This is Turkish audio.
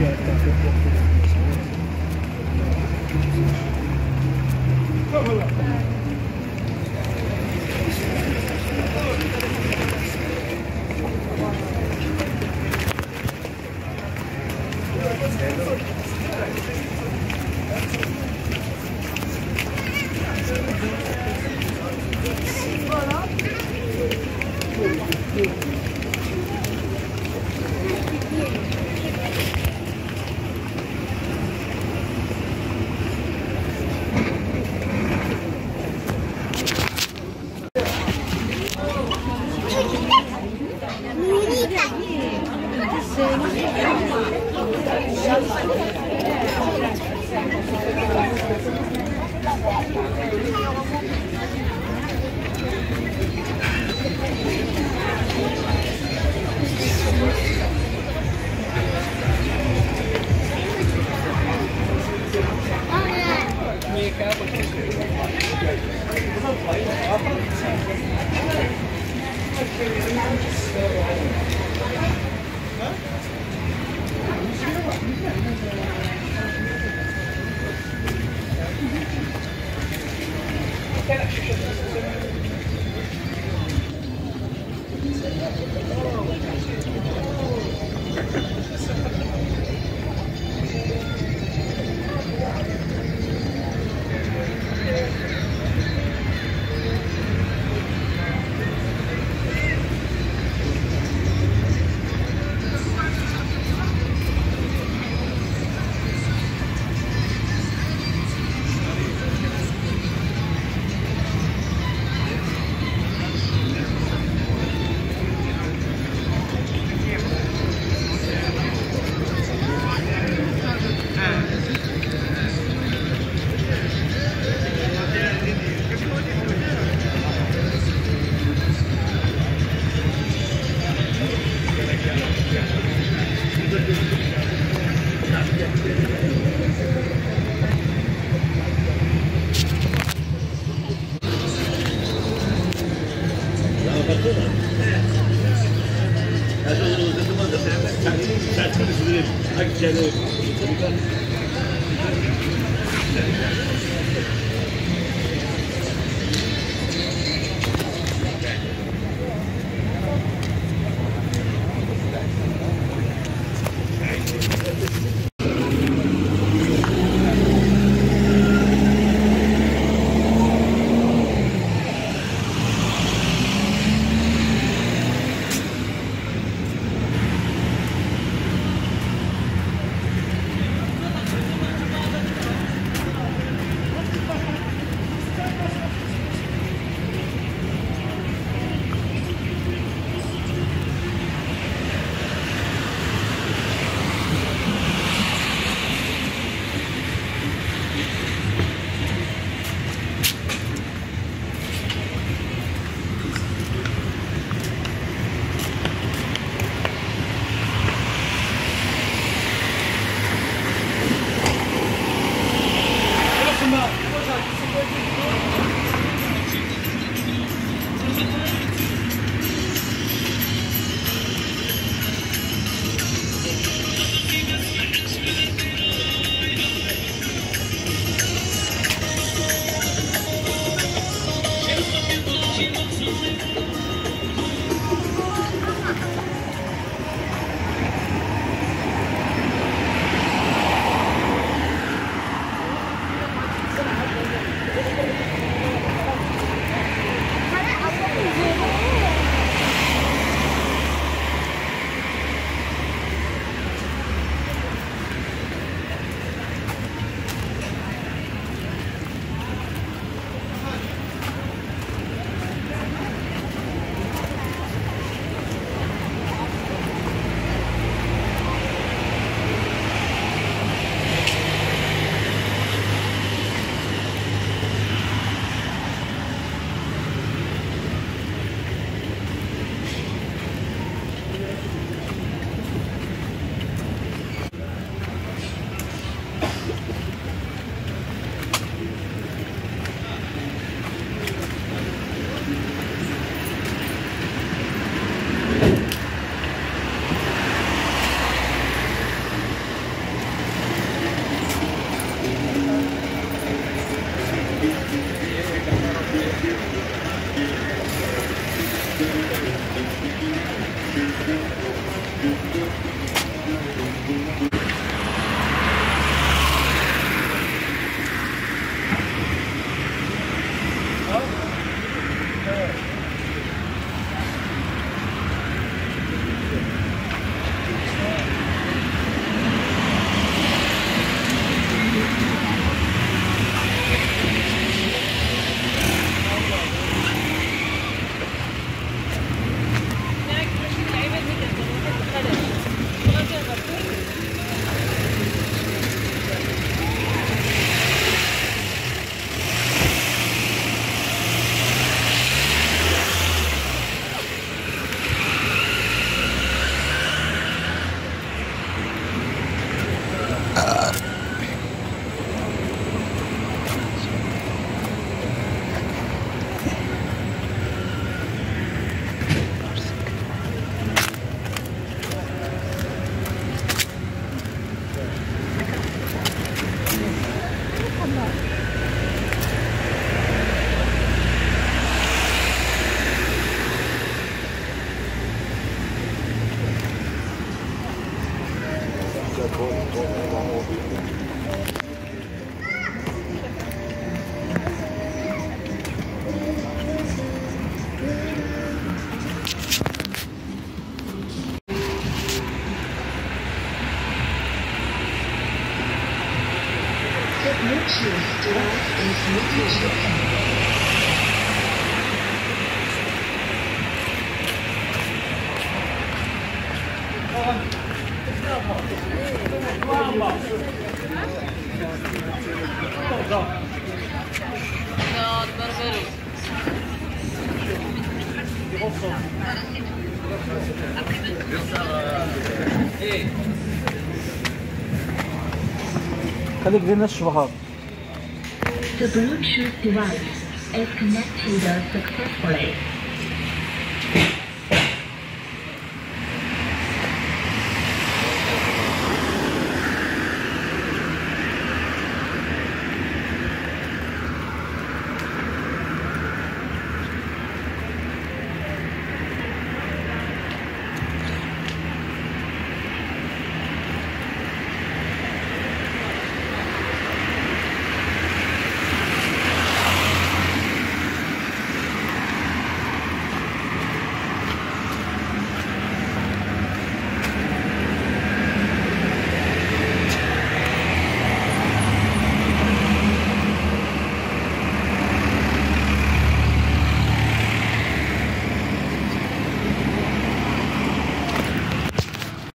って言われたんですよ。る。خليك زي الناس شبهات The Bluetooth device is connected successfully.